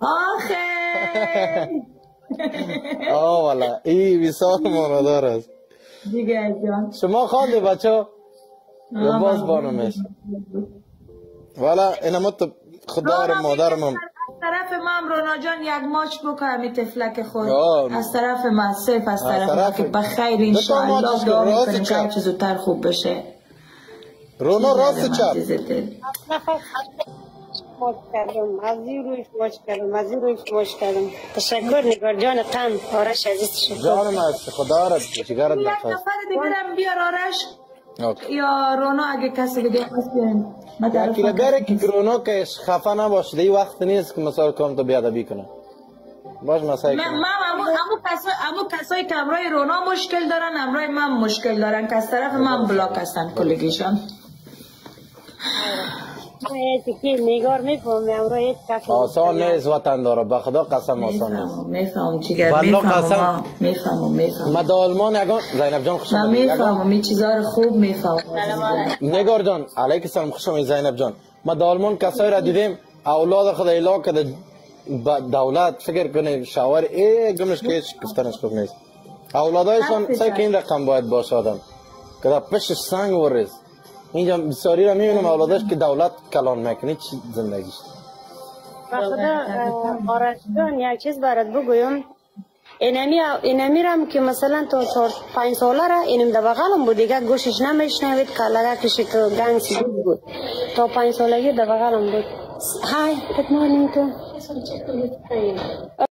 آخه! آه والا. این ویسال ماندار است دیگه جان. شما خواندی بچه باز بانمش والا اینم تو خدا رو مادرم از طرف من رونا جان یک ماچ بکن همی تفلک خود. آه. از طرف من سیف از طرف طرف- که بخیر انشاءالله دعا می‌کنیم. که هر چه زودتر خوب بشه. رونا راست چپ. ماچ کردم از این روی ماچ کردم از این روی ماچ کردم. تشکر نگار جان قم آرش عزیز تشکر جانم است خدا را جگرت یک نفس. نفر دیگه هم بیار آرش. یا رونا اگه کسی دیگه هست بیاریم من یکی بیاره که کرونا که خفه نباشه دی وقت نیست که مثال کام تو بیادبی کنه. باش مسایی من کنه من امو امو کسای امو کسایی که امرای رونا مشکل دارن امرای من مشکل دارن. که از طرف من بلاک هستن کلگیشان نگار کسی آسان نیست وطن داره به خدا قسم آسان نیست می‌فهمم چیگر. می‌فهمم می‌فهمم می‌فهمم ما آلمان یگان زینب جان خوش من آمدید. می‌فهمم این چیزا رو خوب می‌فهمم نگار جان علیک السلام خوش آمدید زینب جان ما در آلمان کسایی را دیدیم اولاد خود ایلا که با دولت فکر کنه شاور ای گمش که هیچ گفتنش خوب نیست اولادایشان حرفی سعی که این رقم باید باشه آدم که پشت سنگ ورز اینجا بسیاری را می‌بینم اولاداش که دولت کلان می‌کنه چی زندگیش؟ به خدا آرش جان یک چیز برات بگویم. اینمی اینمی رم که مثلا تو چهار پنج ساله را اینم در بغلم بود دیگه گوشش نمیشنوید که لگه کشی تو گنگ سیدود بود. تا پنج سالگی در بغلم بود. های گود تو.